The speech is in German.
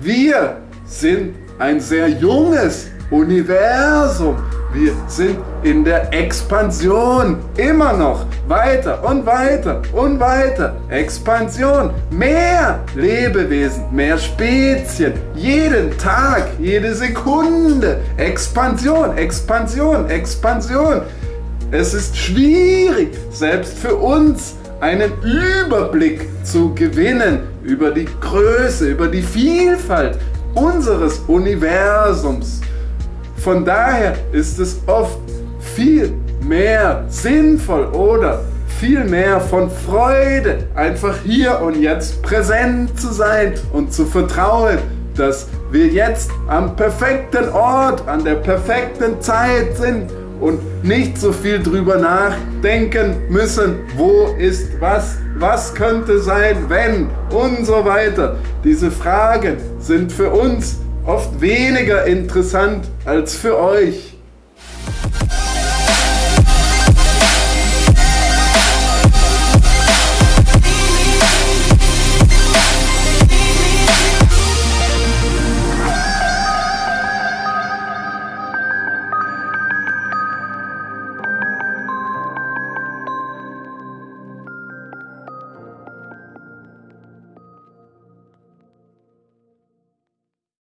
Wir sind ein sehr junges Universum. Wir sind in der Expansion. Immer noch. Weiter und weiter und weiter. Expansion. Mehr Lebewesen, mehr Spezien. Jeden Tag, jede Sekunde. Expansion, Expansion, Expansion. Es ist schwierig, selbst für uns einen Überblick zu gewinnen über die Größe, über die Vielfalt unseres Universums. Von daher ist es oft viel mehr sinnvoll oder viel mehr von Freude, einfach hier und jetzt präsent zu sein und zu vertrauen, dass wir jetzt am perfekten Ort, an der perfekten Zeit sind und nicht so viel drüber nachdenken müssen, wo ist was, was könnte sein, wenn und so weiter. Diese Fragen sind für uns oft weniger interessant als für euch.